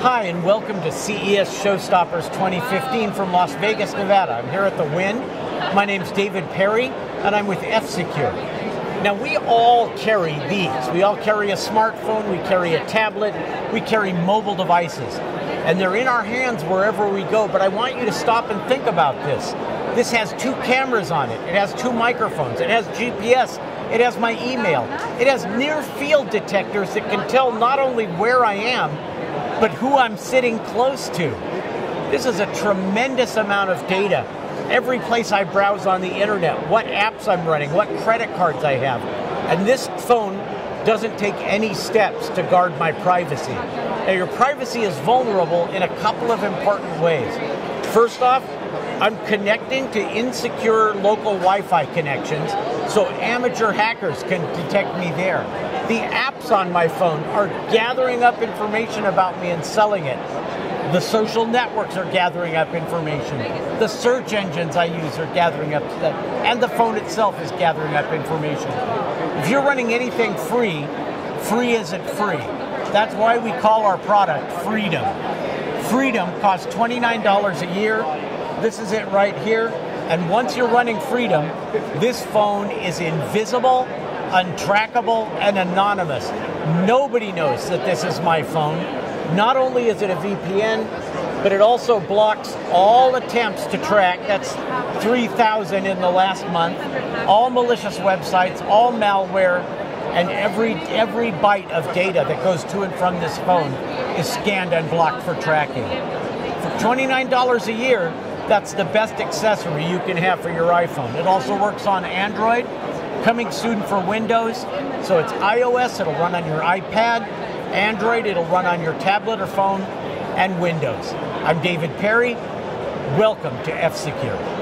Hi, and welcome to CES Showstoppers 2015 from Las Vegas, Nevada. I'm here at the Wynn. My name's David Perry, and I'm with F Secure. Now, we all carry these. We all carry a smartphone, we carry a tablet, we carry mobile devices. And they're in our hands wherever we go, but I want you to stop and think about this. This has two cameras on it, it has two microphones, it has GPS, it has my email. It has near field detectors that can tell not only where I am, but who I'm sitting close to. This is a tremendous amount of data. Every place I browse on the internet, what apps I'm running, what credit cards I have. And this phone doesn't take any steps to guard my privacy. Now, your privacy is vulnerable in a couple of important ways. First off, I'm connecting to insecure local Wi Fi connections so amateur hackers can detect me there. The apps on my phone are gathering up information about me and selling it. The social networks are gathering up information. The search engines I use are gathering up that, and the phone itself is gathering up information. If you're running anything free, free isn't free. That's why we call our product Freedom. Freedom costs $29 a year this is it right here. And once you're running Freedom, this phone is invisible, untrackable, and anonymous. Nobody knows that this is my phone. Not only is it a VPN, but it also blocks all attempts to track. That's 3,000 in the last month. All malicious websites, all malware, and every every byte of data that goes to and from this phone is scanned and blocked for tracking. For $29 a year, that's the best accessory you can have for your iPhone. It also works on Android, coming soon for Windows. So it's iOS, it'll run on your iPad, Android, it'll run on your tablet or phone, and Windows. I'm David Perry. Welcome to F Secure.